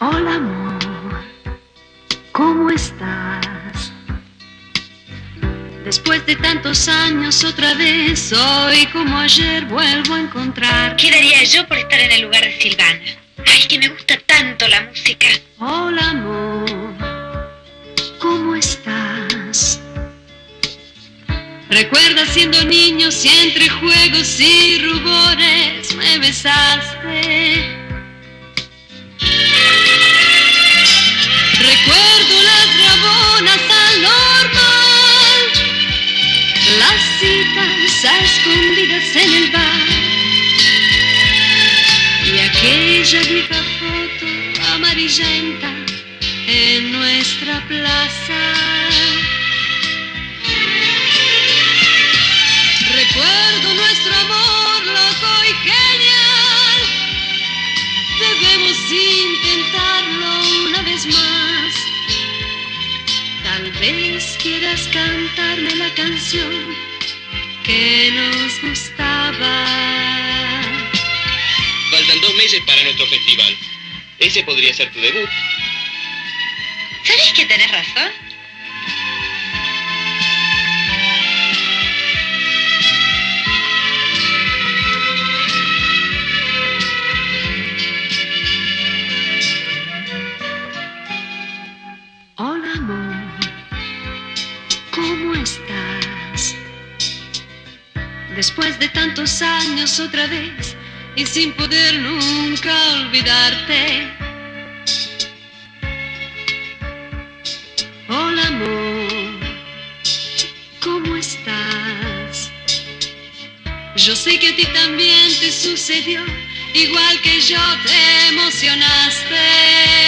Hola amor, ¿cómo estás? Después de tantos años otra vez, hoy como ayer vuelvo a encontrar. ¿Qué daría yo por estar en el lugar de Silvana? Ay, que me gusta tanto la música. Hola amor, ¿cómo estás? Recuerda siendo niño si entre juegos y rubores me besaste. Escondidas en el bar y aquella vieja foto amarillenta en nuestra plaza. Recuerdo nuestro amor loco y genial. Debemos intentarlo una vez más. Tal vez quieras cantarme la canción que nos gustaba. Faltan dos meses para nuestro festival. Ese podría ser tu debut. ¿Sabes que tenés razón? Después de tantos años otra vez y sin poder nunca olvidarte. Hola amor, ¿cómo estás? Yo sé que a ti también te sucedió, igual que yo te emocionaste.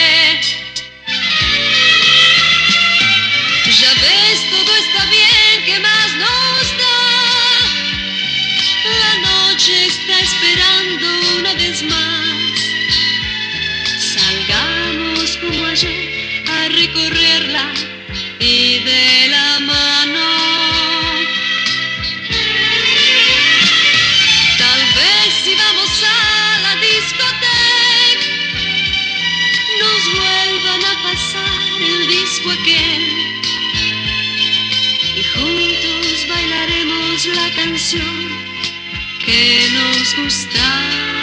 Noche está esperando una vez más. Salgamos como ayer a recorrerla y de la mano. Tal vez si vamos a la discoteca nos vuelvan a pasar el disco aquel y juntos bailaremos la canción que nos gustaba.